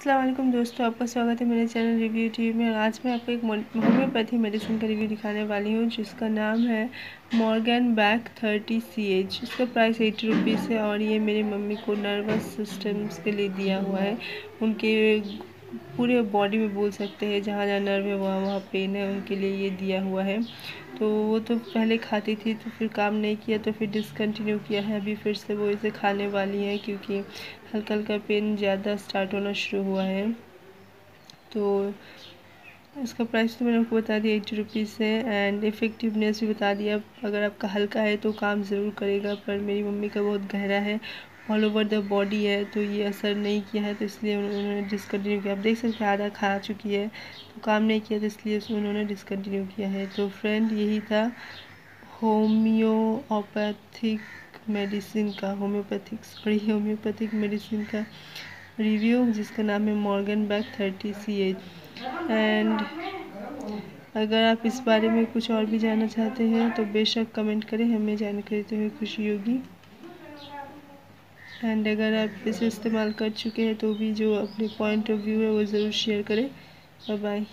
असलम दोस्तों, आपका स्वागत है मेरे चैनल रिव्यू टीवी में। आज मैं आपको एक होम्योपैथी मेडिसिन का रिव्यू दिखाने वाली हूँ, जिसका नाम है Morgan Bach thirty C H इसका प्राइस एटी रुपीज़ है और ये मेरी मम्मी को नर्वस सिस्टम्स के लिए दिया हुआ है। उनके पूरे बॉडी में बोल सकते हैं, जहाँ जहाँ नर्व है, वहाँ वहाँ पेन है, उनके लिए ये दिया हुआ है। तो वो तो पहले खाती थी तो फिर काम नहीं किया तो फिर डिसकंटिन्यू किया है। अभी फिर से वो इसे खाने वाली है, क्योंकि हल्का हल्का पेन ज़्यादा स्टार्ट होना शुरू हुआ है। तो इसका प्राइस तो मैंने आपको बता दिया एट्टी रुपीज़ है एंड इफ़ेक्टिवनेस भी बता दिया। अगर आपका हल्का है तो काम ज़रूर करेगा, पर मेरी मम्मी का बहुत गहरा है। ऑल ओवर द बॉडी है तो ये असर नहीं किया है तो इसलिए उन्होंने डिसकंटिन्यू किया। आप देख सकते हैं, आधा खा चुकी है तो काम नहीं किया तो इसलिए उन्होंने डिसकंटिन्यू किया है। तो फ्रेंड यही था होम्योपैथिक मेडिसिन का होम्योपैथिक सॉरी होम्योपैथिक मेडिसिन का रिव्यू जिसका नाम है Morgan Bach thirty C H and अगर आप इस बारे में कुछ और भी जानना चाहते हैं तो बेशक कमेंट करें, हमें जानकारी तो हमें खुशी होगी। एंड अगर आप इसे इस्तेमाल कर चुके हैं तो भी जो अपने पॉइंट ऑफ़ व्यू है, वो ज़रूर शेयर करें। बाय